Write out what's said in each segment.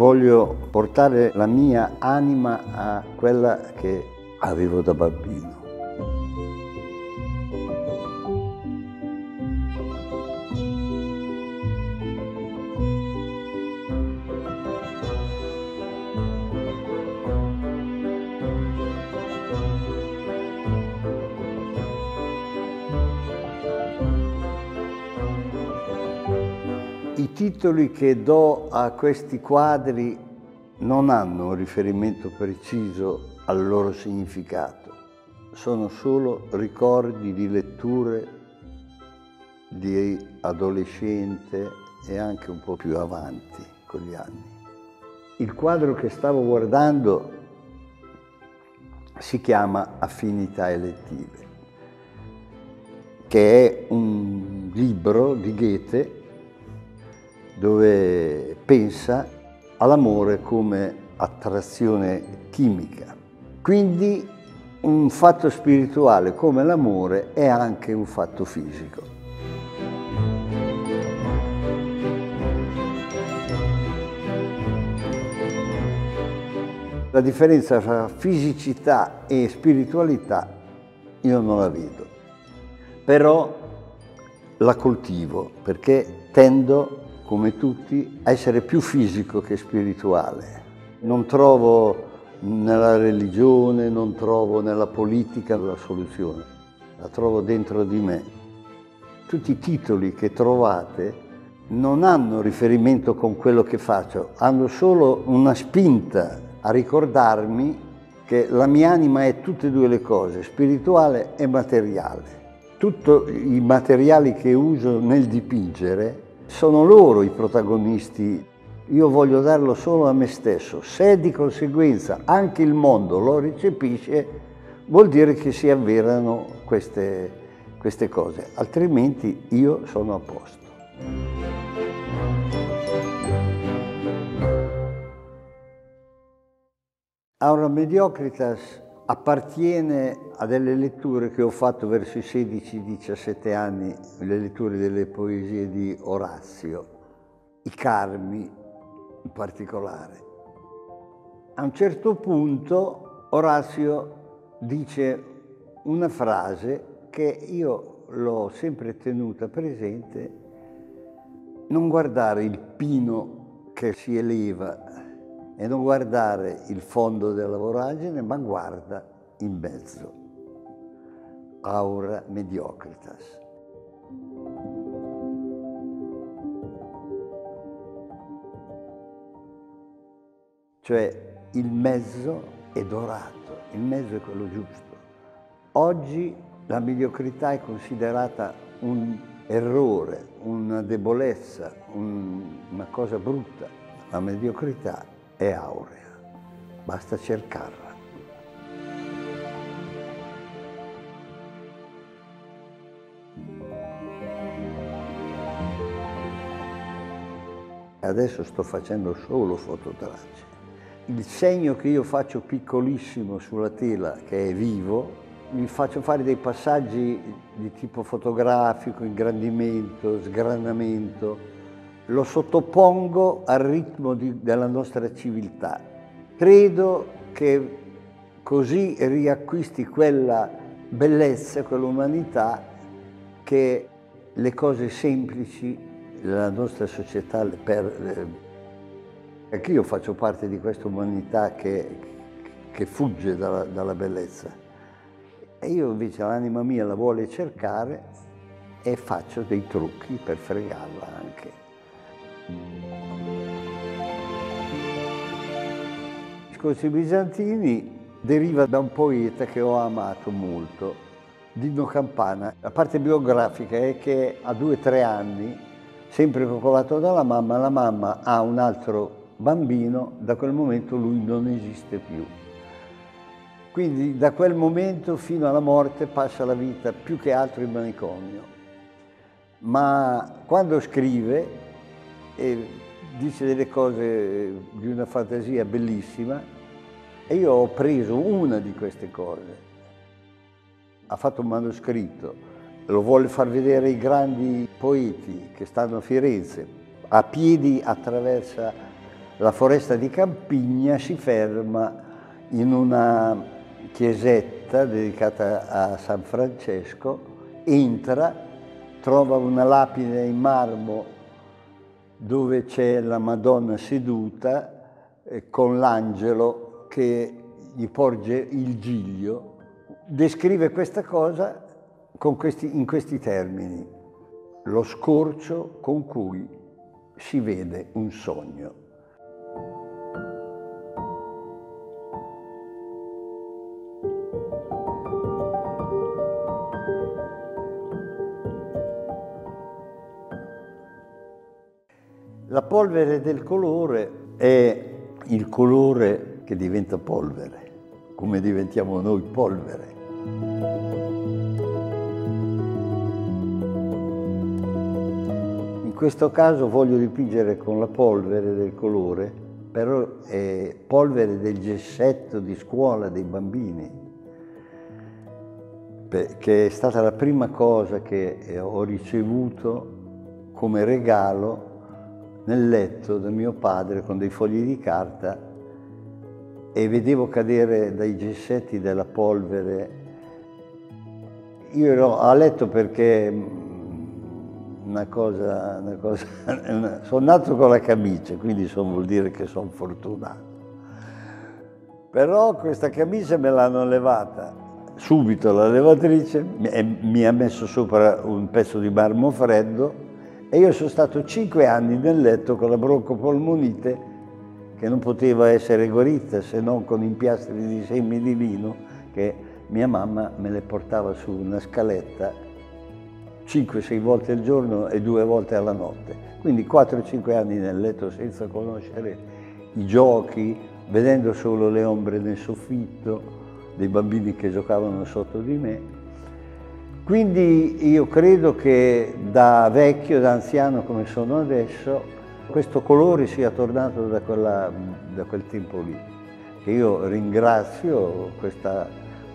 voglio portare la mia anima a quella che avevo da bambino. I titoli che do a questi quadri non hanno un riferimento preciso al loro significato, sono solo ricordi di letture di adolescente e anche un po' più avanti con gli anni. Il quadro che stavo guardando si chiama Affinità elettive, che è un libro di Goethe dove pensa all'amore come attrazione chimica. Quindi un fatto spirituale come l'amore è anche un fatto fisico. La differenza tra fisicità e spiritualità io non la vedo, però la coltivo perché tendo come tutti, essere più fisico che spirituale. Non trovo nella religione, non trovo nella politica la soluzione, la trovo dentro di me. Tutti i titoli che trovate non hanno riferimento con quello che faccio, hanno solo una spinta a ricordarmi che la mia anima è tutte e due le cose, spirituale e materiale. Tutti i materiali che uso nel dipingere sono loro i protagonisti. Io voglio darlo solo a me stesso. Se di conseguenza anche il mondo lo recepisce, vuol dire che si avverano queste, queste cose, altrimenti io sono a posto. Aura Mediocritas appartiene a delle letture che ho fatto verso i 16-17 anni, le letture delle poesie di Orazio, i Carmi in particolare. A un certo punto Orazio dice una frase che io l'ho sempre tenuta presente, non guardare il pino che si eleva e non guardare il fondo della voragine, ma guarda in mezzo. Aura mediocritas. Cioè il mezzo è dorato, il mezzo è quello giusto. Oggi la mediocrità è considerata un errore, una debolezza, un, una cosa brutta. La mediocrità è aurea, basta cercarla. Adesso sto facendo solo fototracce. Il segno che io faccio piccolissimo sulla tela, che è vivo, mi faccio fare dei passaggi di tipo fotografico, ingrandimento, sgranamento, lo sottopongo al ritmo di, della nostra civiltà. Credo che così riacquisti quella bellezza, quell'umanità che le cose semplici della nostra società per, anche io faccio parte di questa umanità che, che fugge dalla, dalla, bellezza. E io invece l'anima mia la vuole cercare e faccio dei trucchi per fregarla anche. Discorsi bizantini deriva da un poeta che ho amato molto, Dino Campana. La parte biografica è che a due o tre anni, sempre popolato dalla mamma, la mamma ha un altro bambino, da quel momento lui non esiste più. Quindi da quel momento fino alla morte passa la vita più che altro in manicomio. Ma quando scrive e dice delle cose di una fantasia bellissima e io ho preso una di queste cose. Ha fatto un manoscritto, lo vuole far vedere ai grandi poeti che stanno a Firenze, a piedi attraversa la foresta di Campigna si ferma in una chiesetta dedicata a San Francesco, entra, trova una lapide in marmo dove c'è la Madonna seduta eh, con l'angelo che gli porge il giglio, descrive questa cosa questi, in questi termini, lo scorcio con cui si vede un sogno. La polvere del colore è il colore che diventa polvere, come diventiamo noi polvere. In questo caso voglio dipingere con la polvere del colore, però è polvere del gessetto di scuola dei bambini, che è stata la prima cosa che ho ricevuto come regalo nel letto da mio padre con dei fogli di carta e vedevo cadere dai gessetti della polvere. Io ero a letto perché mm, una cosa, una cosa una, sono nato con la camicia, quindi son, vuol dire che sono fortunato. Però questa camicia me l'hanno levata subito la levatrice e mi ha messo sopra un pezzo di marmo freddo e io sono stato cinque anni nel letto con la broncopolmonite che non poteva essere guarita se non con impiastri di semi di lino che mia mamma me le portava su una scaletta 5-6 volte al giorno e due volte alla notte. Quindi 4-5 anni nel letto senza conoscere i giochi, vedendo solo le ombre nel soffitto, dei bambini che giocavano sotto di me quindi io credo che da vecchio, da anziano come sono adesso, questo colore sia tornato da, quella, da quel tempo lì. Che io ringrazio questa,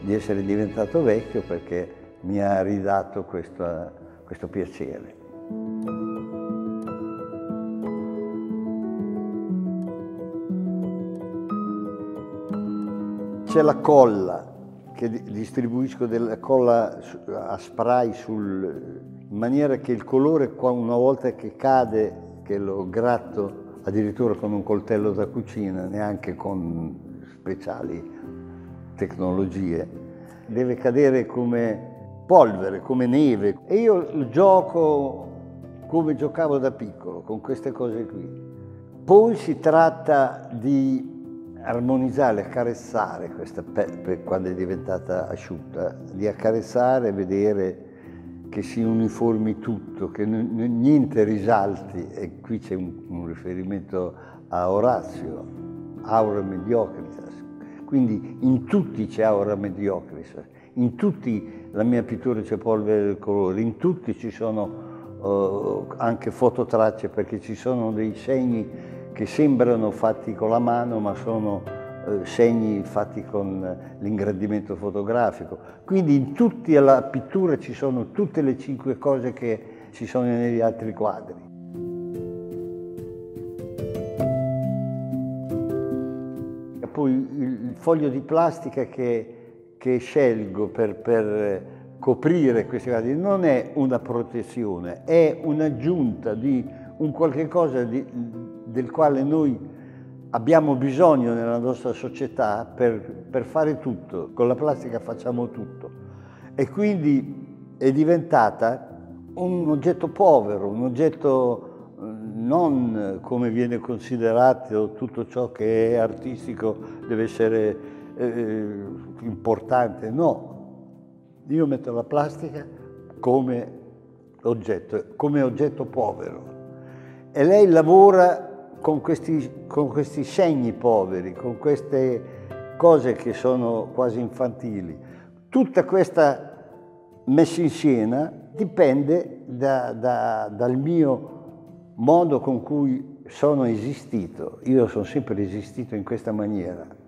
di essere diventato vecchio perché mi ha ridato questa, questo piacere. C'è la colla, che distribuisco della colla a spray sul, in maniera che il colore una volta che cade, che lo gratto addirittura con un coltello da cucina, neanche con speciali tecnologie, deve cadere come polvere, come neve. E io gioco come giocavo da piccolo, con queste cose qui. Poi si tratta di armonizzare, accarezzare questa pelle quando è diventata asciutta, di accarezzare, vedere che si uniformi tutto, che niente risalti, e qui c'è un, un riferimento a Orazio, aura mediocritas, quindi in tutti c'è aura mediocritas, in tutti la mia pittura c'è polvere del colore, in tutti ci sono uh, anche fototracce perché ci sono dei segni che sembrano fatti con la mano ma sono eh, segni fatti con l'ingrandimento fotografico. Quindi in tutti la pittura ci sono tutte le cinque cose che ci sono negli altri quadri. E poi il foglio di plastica che, che scelgo per, per coprire questi quadri non è una protezione, è un'aggiunta di un qualche cosa di, del quale noi abbiamo bisogno nella nostra società per, per fare tutto, con la plastica facciamo tutto. E quindi è diventata un oggetto povero, un oggetto eh, non come viene considerato tutto ciò che è artistico deve essere eh, importante, no. Io metto la plastica come oggetto, come oggetto povero. E lei lavora con questi, con questi segni poveri, con queste cose che sono quasi infantili. Tutta questa messa in scena dipende da, da, dal mio modo con cui sono esistito. Io sono sempre esistito in questa maniera.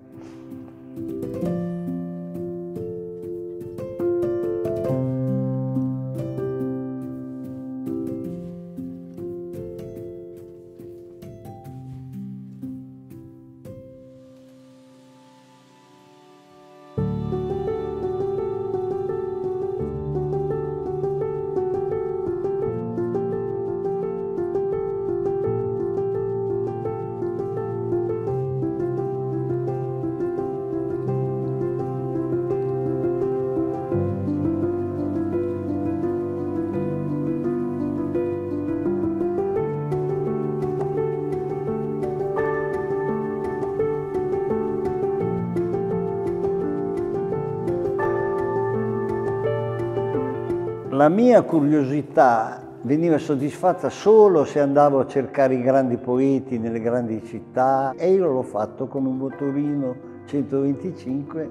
La mia curiosità veniva soddisfatta solo se andavo a cercare i grandi poeti nelle grandi città e io l'ho fatto con un motorino 125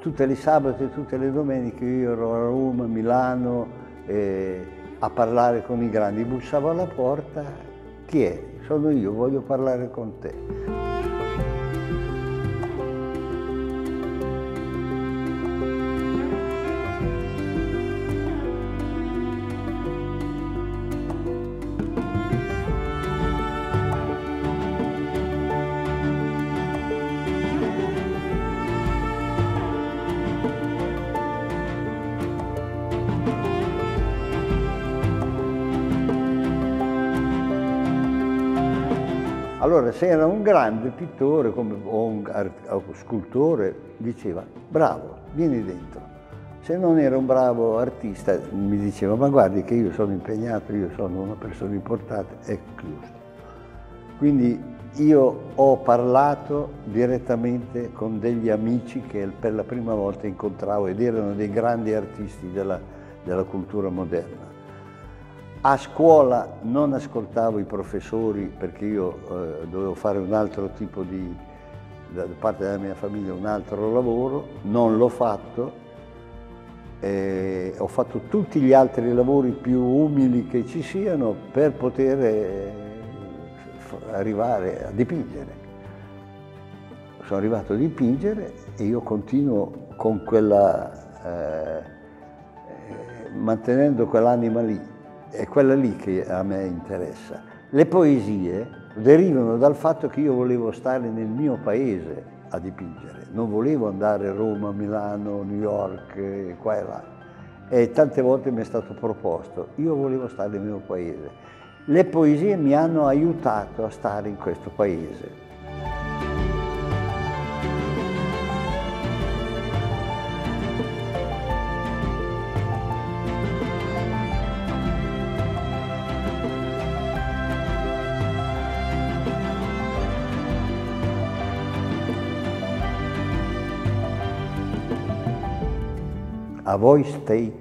tutte le sabate e tutte le domeniche io ero a Roma, a Milano eh, a parlare con i grandi, bussavo alla porta, chi è? Sono io, voglio parlare con te. Allora se era un grande pittore come, o un scultore, diceva bravo, vieni dentro. Se non era un bravo artista mi diceva ma guardi che io sono impegnato, io sono una persona importante, è chiuso. Quindi io ho parlato direttamente con degli amici che per la prima volta incontravo ed erano dei grandi artisti della, della cultura moderna. A scuola non ascoltavo i professori perché io eh, dovevo fare un altro tipo di, da parte della mia famiglia, un altro lavoro, non l'ho fatto, eh, ho fatto tutti gli altri lavori più umili che ci siano per poter eh, arrivare a dipingere. Sono arrivato a dipingere e io continuo con quella, eh, eh, mantenendo quell'anima lì è quella lì che a me interessa. Le poesie derivano dal fatto che io volevo stare nel mio paese a dipingere, non volevo andare a Roma, Milano, New York, qua e là. E tante volte mi è stato proposto, io volevo stare nel mio paese. Le poesie mi hanno aiutato a stare in questo paese. A voi stei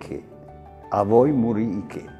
a voi che.